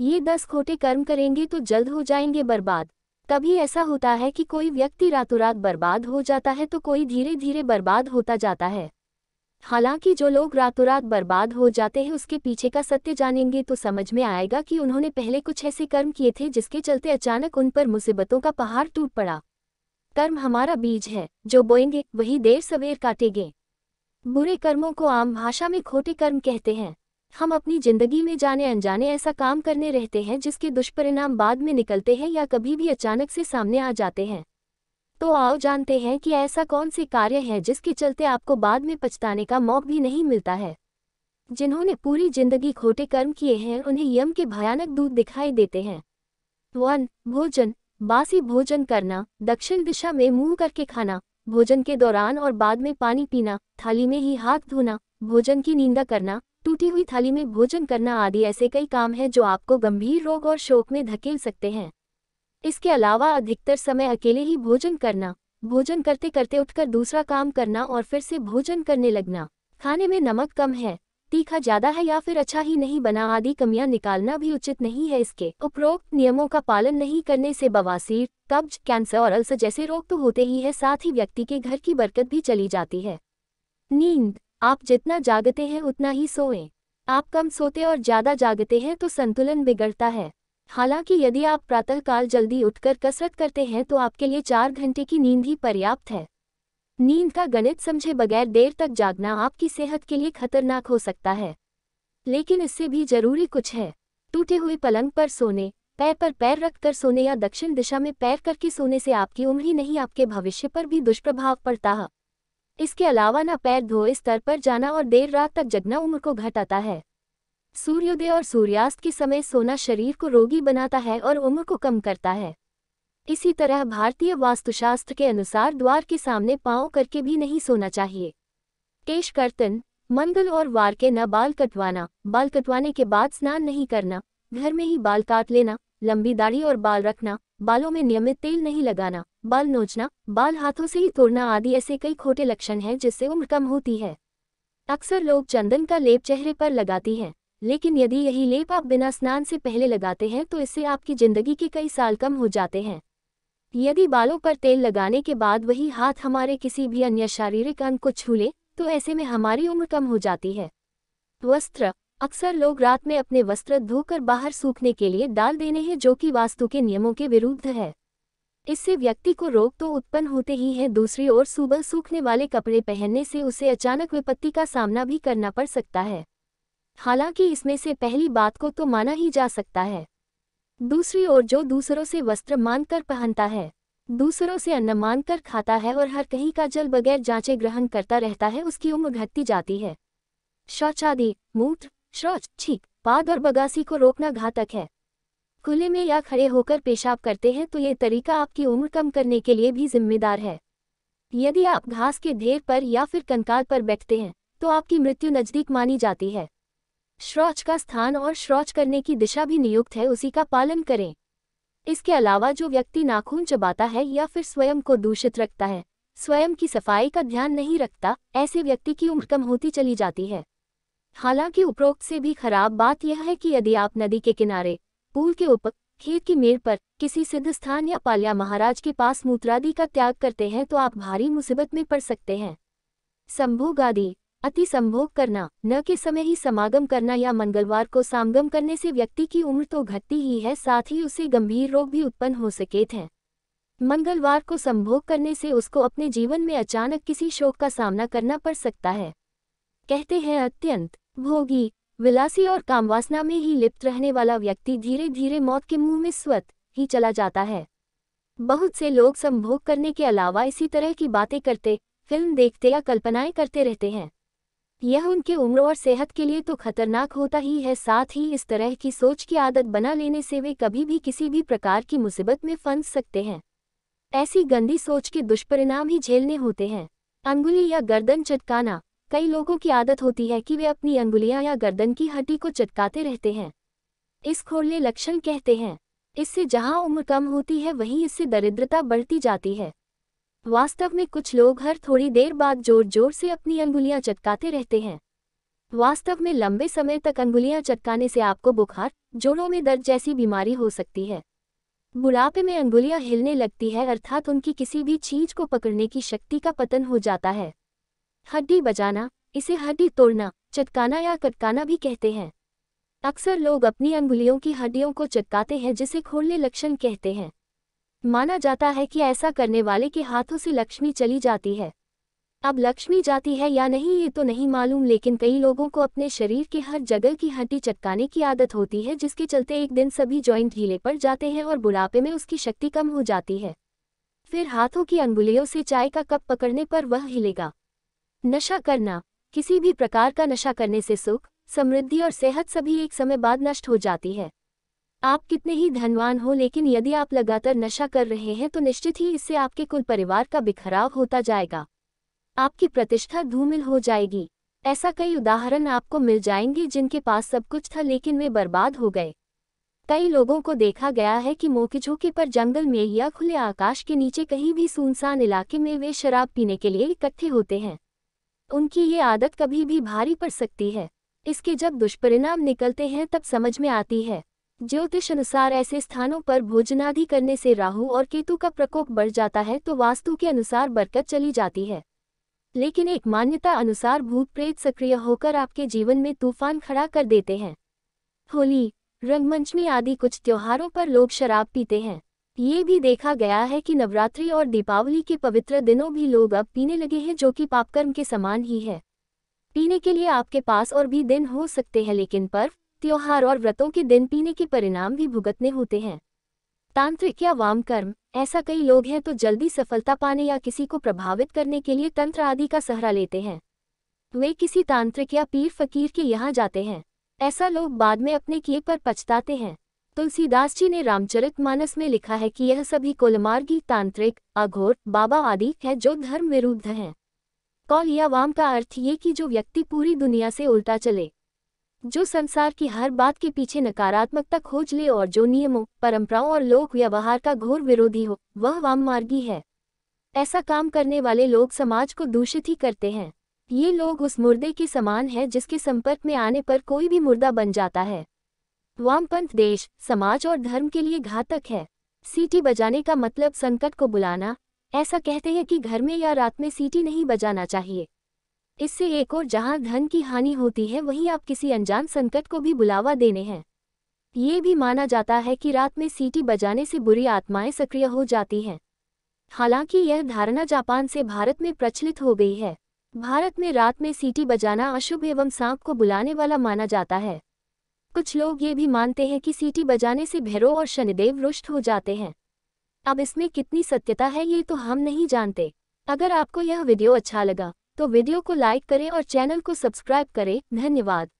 ये दस खोटे कर्म करेंगे तो जल्द हो जाएँगे बर्बाद। कभी ऐसा होता है कि कोई व्यक्ति रातों रात बर्बाद हो जाता है तो कोई धीरे धीरे बर्बाद होता जाता है। हालाँकि जो लोग रातों रात बर्बाद हो जाते हैं, उसके पीछे का सत्य जानेंगे तो समझ में आएगा कि उन्होंने पहले कुछ ऐसे कर्म किए थे जिसके चलते अचानक उन पर मुसीबतों का पहाड़ टूट पड़ा। कर्म हमारा बीज है, जो बोएँगे, वही देर सवेर काटेंगे। बुरे कर्मों को आम भाषा में खोटे कर्म कहते हैं। हम अपनी ज़िंदगी में जाने अनजाने ऐसा काम करने रहते हैं जिसके दुष्परिणाम बाद में निकलते हैं या कभी भी अचानक से सामने आ जाते हैं। तो आओ जानते हैं कि ऐसा कौन से कार्य है जिसके चलते आपको बाद में पछताने का मौका भी नहीं मिलता है। जिन्होंने पूरी ज़िंदगी खोटे कर्म किए हैं, उन्हें यम के भयानक दूध दिखाई देते हैं। वन, भोजन। बासी, भोजन करना। दक्षिण दिशा में मुँह करके खाना। भोजन के दौरान और बाद में पानी पीना। थाली में ही हाथ धोना। भोजन की नींदा करना। टूटी हुई थाली में भोजन करना आदि ऐसे कई काम हैं जो आपको गंभीर रोग और शोक में धकेल सकते हैं। इसके अलावा अधिकतर समय अकेले ही भोजन करना, भोजन करते करते उठकर दूसरा काम करना और फिर से भोजन करने लगना। खाने में नमक कम है, तीखा ज़्यादा है या फिर अच्छा ही नहीं बना आदि कमियाँ निकालना भी उचित नहीं है इसके। उपरोक्त नियमों का पालन नहीं करने से बवासीर, कब्ज, कैंसर और अल्सर जैसे रोग तो होते ही है, साथ ही व्यक्ति के घर की बरकत भी चली जाती है। नींद आप जितना जागते हैं उतना ही सोएँ। आप कम सोते और ज़्यादा जागते हैं तो संतुलन बिगड़ता है। हालाँकि यदि आप प्रातःकाल जल्दी उठकर कसरत करते हैं तो आपके लिए चार घंटे की नींद ही पर्याप्त है। नींद का गणित समझे बगैर देर तक जागना आपकी सेहत के लिए खतरनाक हो सकता है। लेकिन इससे भी ज़रूरी कुछ है। टूटे हुए पलंग पर सोने, पैर पर पैर रखकर सोने या दक्षिण दिशा में पैर करके सोने से आपकी उम्र ही नहीं, आपके भविष्य पर भी दुष्प्रभाव पड़ता है। इसके अलावा न पैर धोए स्तर पर जाना और देर रात तक जगना उम्र को घटाता है। सूर्योदय और सूर्यास्त के समय सोना शरीर को रोगी बनाता है और उम्र को कम करता है। इसी तरह भारतीय वास्तुशास्त्र के अनुसार द्वार के सामने पाँव करके भी नहीं सोना चाहिए। केश कर्तन, मंगल और वार के न बाल कटवाना, बाल कटवाने के बाद स्नान नहीं करना, घर में ही बाल काट लेना लंबी दाढ़ी और बाल रखना, बालों में नियमित तेल नहीं लगाना, बाल नोचना, बाल हाथों से ही तोड़ना आदि ऐसे कई खोटे लक्षण हैं जिससे उम्र कम होती है। अक्सर लोग चंदन का लेप चेहरे पर लगाती हैं, लेकिन यदि यही लेप आप बिना स्नान से पहले लगाते हैं तो इससे आपकी ज़िंदगी के कई साल कम हो जाते हैं। यदि बालों पर तेल लगाने के बाद वही हाथ हमारे किसी भी अन्य शारीरिक अंग को छू ले तो ऐसे में हमारी उम्र कम हो जाती है। वस्त्र अक्सर लोग रात में अपने वस्त्र धोकर बाहर सूखने के लिए डाल देने हैं, जो कि वास्तु के नियमों के विरुद्ध है। इससे व्यक्ति को रोग तो उत्पन्न होते ही है, दूसरी ओर सुबह सूखने वाले कपड़े पहनने से उसे अचानक विपत्ति का सामना भी करना पड़ सकता है। हालाँकि इसमें से पहली बात को तो माना ही जा सकता है। दूसरी ओर जो दूसरों से वस्त्र मानकर पहनता है, दूसरों से अन्न मानकर खाता है और हर कहीं का जल बगैर जांचे ग्रहण करता रहता है, उसकी उम्र घटती जाती है। शौचादि, मूत्र शौच, छीक, पाद और बगासी को रोकना घातक है। खुले में या खड़े होकर पेशाब करते हैं तो ये तरीका आपकी उम्र कम करने के लिए भी जिम्मेदार है। यदि आप घास के ढेर पर या फिर कंकाल पर बैठते हैं तो आपकी मृत्यु नज़दीक मानी जाती है। श्रौच का स्थान और श्रौच करने की दिशा भी नियुक्त है, उसी का पालन करें। इसके अलावा जो व्यक्ति नाखून चबाता है या फिर स्वयं को दूषित रखता है, स्वयं की सफ़ाई का ध्यान नहीं रखता, ऐसे व्यक्ति की उम्र कम होती चली जाती है। हालाँकि उपरोक्त से भी खराब बात यह है कि यदि आप नदी के किनारे, पूल के ऊपर खेत की मेड़ पर, किसी सिद्ध स्थान या पालिया महाराज के पास मूत्रादि का त्याग करते हैं तो आप भारी मुसीबत में पड़ सकते हैं। संभोग आदि अति संभोग करना, न के समय ही समागम करना या मंगलवार को सामगम करने से व्यक्ति की उम्र तो घटती ही है, साथ ही उसे गंभीर रोग भी उत्पन्न हो सके थे। मंगलवार को संभोग करने से उसको अपने जीवन में अचानक किसी शोक का सामना करना पड़ सकता है। कहते हैं, अत्यंत भोगी, विलासी और कामवासना में ही लिप्त रहने वाला व्यक्ति धीरे धीरे मौत के मुँह में स्वत ही चला जाता है। बहुत से लोग संभोग करने के अलावा इसी तरह की बातें करते, फ़िल्म देखते या कल्पनाएँ करते रहते हैं। यह उनके उम्र और सेहत के लिए तो खतरनाक होता ही है, साथ ही इस तरह की सोच की आदत बना लेने से वे कभी भी किसी भी प्रकार की मुसीबत में फंस सकते हैं। ऐसी गंदी सोच के दुष्परिणाम ही झेलने होते हैं। अंगुली या गर्दन चटकाना कई लोगों की आदत होती है कि वे अपनी अंगुलियाँ या गर्दन की हड्डी को चटकाते रहते हैं। इस खोलने लक्षण कहते हैं। इससे जहाँ उम्र कम होती है, वहीं इससे दरिद्रता बढ़ती जाती है। वास्तव में कुछ लोग हर थोड़ी देर बाद ज़ोर ज़ोर से अपनी अंगुलियाँ चटकाते रहते हैं। वास्तव में लंबे समय तक अंगुलियाँ चटकाने से आपको बुखार, जोड़ों में दर्द जैसी बीमारी हो सकती है। बुढ़ापे में अंगुलियाँ हिलने लगती है, अर्थात उनकी किसी भी चीज़ को पकड़ने की शक्ति का पतन हो जाता है। हड्डी बजाना, इसे हड्डी तोड़ना, चटकाना या कटकाना भी कहते हैं। अक्सर लोग अपनी अंगुलियों की हड्डियों को चटकाते हैं, जिसे खोलने लक्षण कहते हैं। माना जाता है कि ऐसा करने वाले के हाथों से लक्ष्मी चली जाती है। अब लक्ष्मी जाती है या नहीं, ये तो नहीं मालूम, लेकिन कई लोगों को अपने शरीर के हर जगह की हड्डी चटकाने की आदत होती है, जिसके चलते एक दिन सभी जॉइंट ढीले पड़ जाते हैं और बुढ़ापे में उसकी शक्ति कम हो जाती है। फिर हाथों की अंगुलियों से चाय का कप पकड़ने पर वह हिलेगा। नशा करना, किसी भी प्रकार का नशा करने से सुख, समृद्धि और सेहत सभी एक समय बाद नष्ट हो जाती है। आप कितने ही धनवान हो, लेकिन यदि आप लगातार नशा कर रहे हैं तो निश्चित ही इससे आपके कुल परिवार का बिखराव होता जाएगा। आपकी प्रतिष्ठा धूमिल हो जाएगी। ऐसा कई उदाहरण आपको मिल जाएँगे, जिनके पास सब कुछ था, लेकिन वे बर्बाद हो गए। कई लोगों को देखा गया है कि मोकेझोके पर जंगल में या खुले आकाश के नीचे कहीं भी सुनसान इलाके में वे शराब पीने के लिए इकट्ठे होते हैं। उनकी ये आदत कभी भी भारी पड़ सकती है। इसके जब दुष्परिणाम निकलते हैं तब समझ में आती है। ज्योतिष अनुसार ऐसे स्थानों पर भोजनादि करने से राहु और केतु का प्रकोप बढ़ जाता है तो वास्तु के अनुसार बरकत चली जाती है। लेकिन एक मान्यता अनुसार भूत प्रेत सक्रिय होकर आपके जीवन में तूफ़ान खड़ा कर देते हैं। होली, रंगमंचमी आदि कुछ त्योहारों पर लोग शराब पीते हैं। ये भी देखा गया है कि नवरात्रि और दीपावली के पवित्र दिनों भी लोग अब पीने लगे हैं, जो कि पापकर्म के समान ही है। पीने के लिए आपके पास और भी दिन हो सकते हैं, लेकिन पर्व, त्योहार और व्रतों के दिन पीने के परिणाम भी भुगतने होते हैं। तांत्रिक या वाम कर्म, ऐसा कई लोग हैं तो जल्दी सफलता पाने या किसी को प्रभावित करने के लिए तंत्र आदि का सहारा लेते हैं। वे किसी तांत्रिक या पीर फकीर के यहाँ जाते हैं। ऐसा लोग बाद में अपने किए पर पछताते हैं। तुलसीदास जी ने रामचरित मानस में लिखा है कि यह सभी कुलमार्गी, तांत्रिक, अघोर, बाबा आदि है जो धर्म विरुद्ध हैं। कौल या वाम का अर्थ ये कि जो व्यक्ति पूरी दुनिया से उल्टा चले, जो संसार की हर बात के पीछे नकारात्मकता खोज ले और जो नियमों, परंपराओं और लोक व्यवहार का घोर विरोधी हो, वह वाम मार्गी है। ऐसा काम करने वाले लोग समाज को दूषित ही करते हैं। ये लोग उस मुर्दे के समान है जिसके संपर्क में आने पर कोई भी मुर्दा बन जाता है। वामपंथ देश, समाज और धर्म के लिए घातक है। सीटी बजाने का मतलब संकट को बुलाना, ऐसा कहते हैं कि घर में या रात में सीटी नहीं बजाना चाहिए। इससे एक और जहाँ धन की हानि होती है, वहीं आप किसी अनजान संकट को भी बुलावा देने हैं। ये भी माना जाता है कि रात में सीटी बजाने से बुरी आत्माएँ सक्रिय हो जाती हैं। हालाँकि यह धारणा जापान से भारत में प्रचलित हो गई है। भारत में रात में सीटी बजाना अशुभ एवं सांप को बुलाने वाला माना जाता है। कुछ लोग ये भी मानते हैं कि सीटी बजाने से भैरव और शनिदेव रुष्ट हो जाते हैं। अब इसमें कितनी सत्यता है ये तो हम नहीं जानते। अगर आपको यह वीडियो अच्छा लगा तो वीडियो को लाइक करें और चैनल को सब्सक्राइब करें। धन्यवाद।